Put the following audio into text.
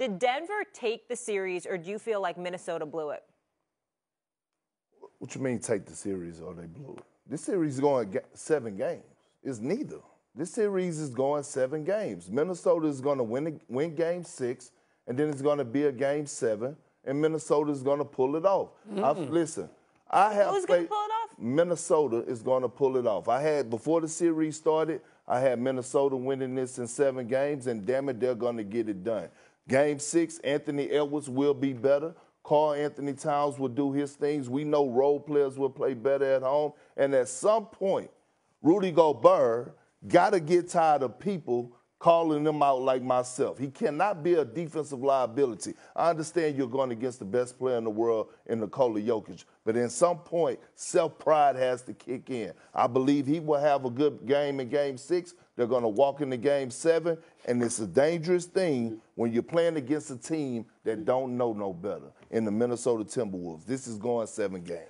Did Denver take the series, or do you feel like Minnesota blew it? What you mean take the series or they blew it? This series is going seven games. It's neither. This series is going seven games. Minnesota is going to win win game six, and then it's going to be a game seven, and Minnesota is going to pull it off. I, mm. listen, I have Who's going to pull it off? Minnesota is going to pull it off. I had before the series started, I had Minnesota winning this in seven games, and damn it, they're going to get it done. Game six, Anthony Edwards will be better. Karl-Anthony Towns will do his things. We know role players will play better at home, and at some point, Rudy Gobert got to get tired of people calling them out like myself. He cannot be a defensive liability. I understand you're going against the best player in the world in Nikola Jokic, but at some point, self-pride has to kick in. I believe he will have a good game in game six. They're going to walk into game seven, and it's a dangerous thing when you're playing against a team that don't know no better in the Minnesota Timberwolves. This is going seven games.